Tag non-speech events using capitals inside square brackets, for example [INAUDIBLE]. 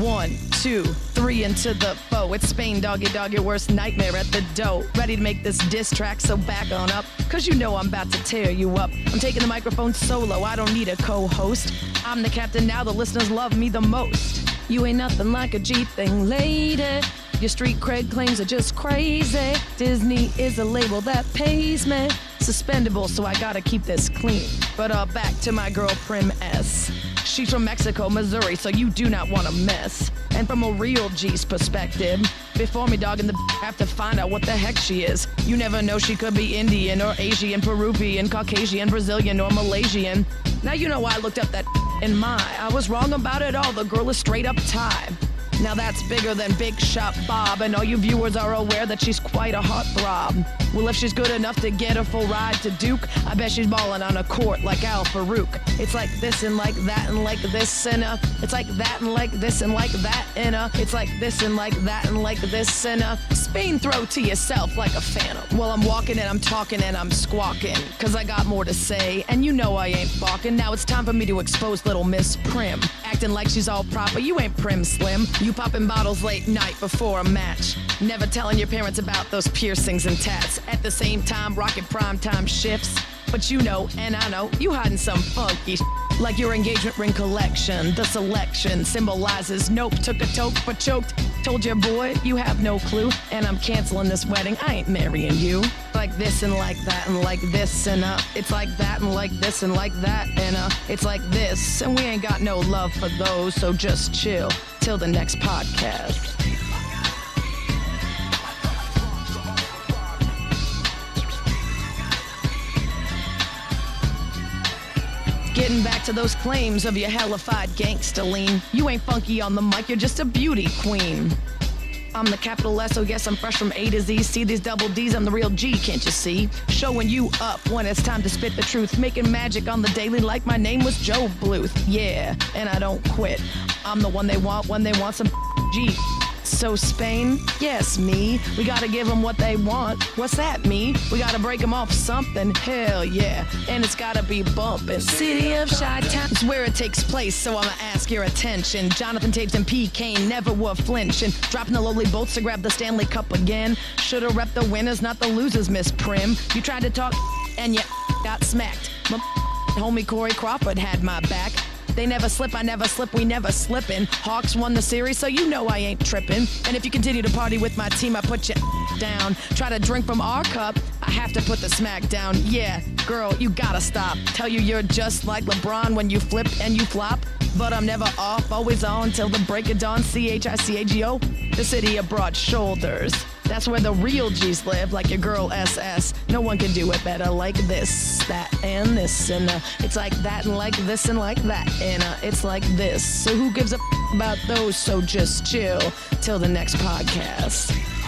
One, two, three into the foe. It's Spain, doggy dog, your worst nightmare at the dough. Ready to make this diss track, so back on up. Cause you know I'm about to tear you up. I'm taking the microphone solo, I don't need a co host. I'm the captain now, the listeners love me the most. You ain't nothing like a G thing, lady. Your street cred claims are just crazy. Disney is a label that pays me. Suspendable, so I gotta keep this clean. But uh, back to my girl Prim S. She's from Mexico, Missouri, so you do not want to miss. And from a real G's perspective, before me dogging the have to find out what the heck she is. You never know, she could be Indian or Asian, Peruvian, Caucasian, Brazilian, or Malaysian. Now you know why I looked up that in my. I was wrong about it all. The girl is straight up Thai. Now that's bigger than Big Shot Bob, and all you viewers are aware that she's quite a hot throb. Well, if she's good enough to get a full ride to Duke, I bet she's balling on a court like Al Farouk. It's like this and like that and like this and uh, it's like that and like this and like that and uh, it's like this and like that and like this and uh, Spain throw to yourself like a phantom. Well, I'm walking and I'm talking and I'm squawking, cause I got more to say, and you know I ain't balking. Now it's time for me to expose little Miss Prim, acting like she's all proper. You ain't Prim Slim. You popping bottles late night before a match. Never telling your parents about those piercings and tats. At the same time, rocking primetime shifts. But you know, and I know, you hiding some funky sh- like your engagement ring collection. The selection symbolizes nope, took a toke but choked. Told your boy you have no clue, and I'm canceling this wedding. I ain't marrying you. Like this and like that and like this and uh, it's like that and like this and like that and uh, it's like this and we ain't got no love for those. So just chill till the next podcast. Getting back to those claims of your hellified gangsta lean. You ain't funky on the mic, you're just a beauty queen. I'm the capital S, so yes, I'm fresh from A to Z. See these double D's, I'm the real G, can't you see? Showing you up when it's time to spit the truth. Making magic on the daily like my name was Joe Bluth. Yeah, and I don't quit. I'm the one they want when they want some G. So Spain, yes, me. We gotta give them what they want. What's that, me? We gotta break them off something. Hell yeah. And it's gotta be bumpin'. City of Chi-Town is where it takes place, so I'ma ask your attention. Jonathan Toews and P. Kane never were flinching. Dropping the lowly bolts to grab the Stanley Cup again. Should've rep the winners, not the losers, Miss Prim. You tried to talk and you got smacked. My [LAUGHS] homie Corey Crawford had my back. They never slip, I never slip, we never slippin'. Hawks won the series, so you know I ain't trippin'. And if you continue to party with my team, I put you down. Try to drink from our cup, I have to put the smack down. Yeah, girl, you gotta stop. Tell you you're just like LeBron when you flip and you flop. But I'm never off, always on till the break of dawn. C H I C A G O, the city of broad shoulders. That's where the real G's live, like your girl SS. No one can do it better like this, that, and this. And uh, it's like that, and like this, and like that. And uh, it's like this. So who gives a f- about those? So just chill till the next podcast.